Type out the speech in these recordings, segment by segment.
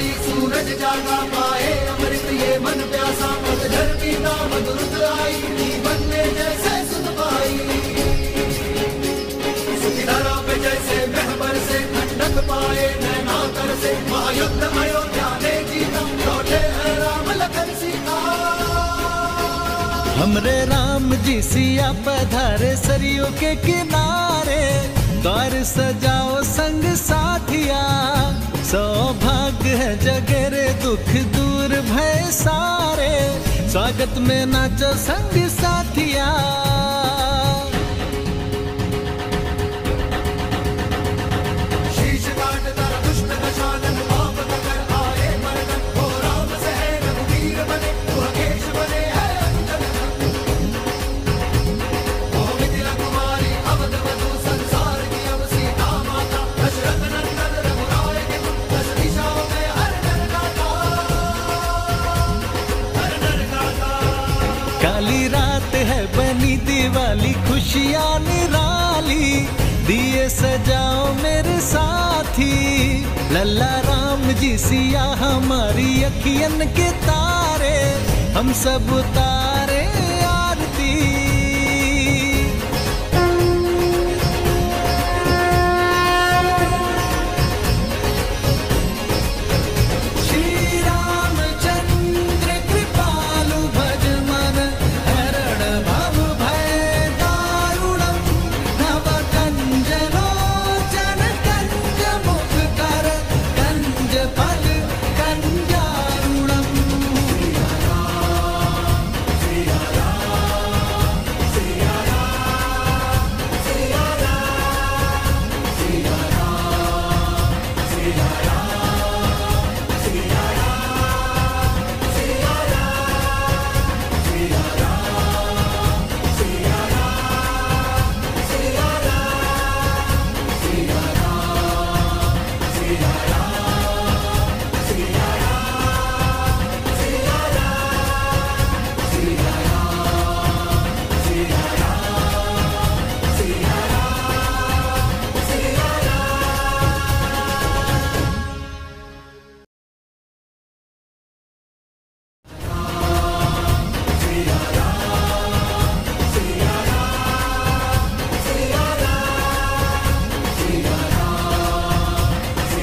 नहीं सूरज जागा पाए, अमृत ये मन प्यासा पतझड़ पीता मधुरत आई जीवन में जैसे सुध पाई। पे जैसे महबर से पाए, नैना कर से महायुद्ध अयोध्या ने लौटे राम लखन सीता। हमरे राम जी सिया पधारे सरियों के किनारे, द्वार सजाओ है जगरे दुख दूर भय सारे। स्वागत में नाचो संग साथिया। दिवाली खुशियाँ निराली, दिए सजाओ मेरे साथी। लल्ला राम जी सिया हमारी अखियन के तारे, हम सब उतारे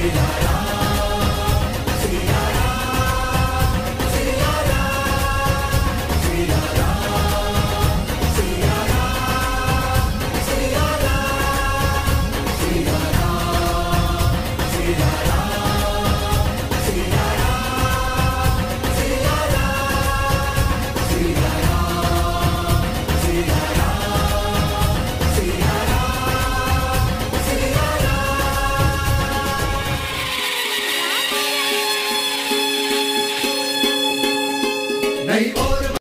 Yeah.